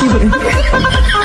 闭嘴